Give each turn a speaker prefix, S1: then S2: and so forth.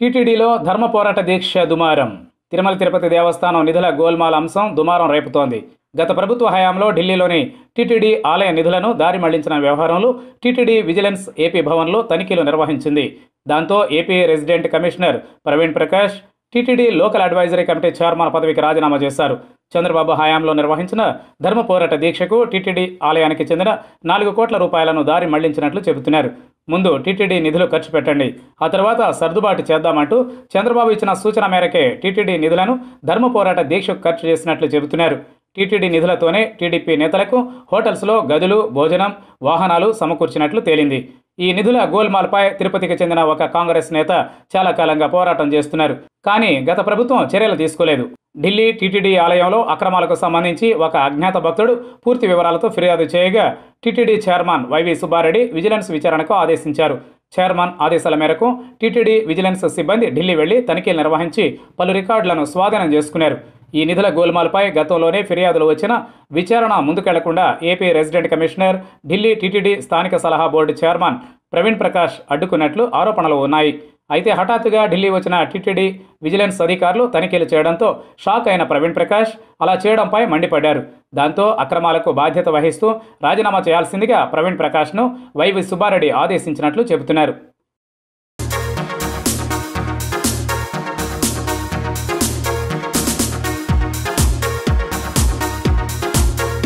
S1: టీటీడీలో ధర్మ పోరాట దీక్ష దుమారం. తిరుమల తిరుపతి దేవస్థానం నిధుల గోల్మాల్ అంశం దుమారం రేపుతోంది. గత ప్రభుత్వ హయాంలో ఢిల్లీలోని టీటీడీ ఆలయ నిధులను దారి మళ్ళించిన వ్యవహారంలో టీటీడీ విజిలెన్స్ ఏపీ భవన్లో తనిఖీలు నిర్వహించింది. దాంతో AP resident commissioner Praveen Prakash TTD local advisory committee chairman పదవికి రాజీనామా చేశారు. చంద్రబాబు హయాంలో నిర్వహించిన ధర్మ పోరాట దీక్షకు టీటీడీ ఆలయానికి చెందిన నాలుగు కోట్ల రూపాయలను దారి మళ్ళించినట్లు చెబుతున్నారు. ముందు టీటీడీ నిధులు ఖర్చు పెట్టండి. ఆ తర్వాత సర్దుబాటు చేద్దామంటూ చంద్రబాబు ఇచ్చిన సూచన మేరకే టీటీడీ నిధులను ధర్మ పోరాట దీక్షకు ఖర్చు చేసినట్లు చెబుతున్నారు. టీటీడీ నిధులతోనే టీడీపీ నేతలకు హోటల్స్లో గదులు భోజనం వాహనాలు సమకూర్చినట్లు తేలింది. ఈ నిధుల గోల్మాల్పై తిరుపతికి చెందిన ఒక కాంగ్రెస్ నేత చాలా కాలంగా పోరాటం చేస్తున్నారు. కానీ గత ప్రభుత్వం చర్యలు తీసుకోలేదు. ఢిల్లీ టీటీడీ ఆలయంలో అక్రమాలకు సంబంధించి ఒక అజ్ఞాత భక్తుడు పూర్తి వివరాలతో ఫిర్యాదు చేయగా TTD chairman YV Subba Reddy vigilance విచారణకు ఆదేశించారు. చైర్మన్ ఆదేశాల మేరకు టీటీడీ విజిలెన్స్ సిబ్బంది ఢిల్లీ వెళ్ళి తనిఖీలు నిర్వహించి పలు రికార్డులను స్వాధీనం చేసుకున్నారు. ఈ నిధుల గోల్మాల్పై గతంలోనే ఫిర్యాదులు వచ్చిన విచారణ ముందుకెళ్ళకుండా AP resident commissioner Delhi TTD స్థానిక సలహా బోర్డు చైర్మన్ ప్రవీణ్ ప్రకాష్ అడ్డుకున్నట్లు ఆరోపణలు ఉన్నాయి. అయితే హఠాత్తుగా ఢిల్లీ వచ్చిన టీటీడీ విజిలెన్స్ అధికారులు తనిఖీలు చేయడంతో షాక్ అయిన ప్రవీణ్ ప్రకాష్ అలా చేయడంపై మండిపడ్డారు. దాంతో అక్రమాలకు బాధ్యత వహిస్తూ రాజీనామా చేయాల్సిందిగా ప్రవీణ్ ప్రకాష్ను వైవి సుబ్బారెడ్డి ఆదేశించినట్లు చెబుతున్నారు.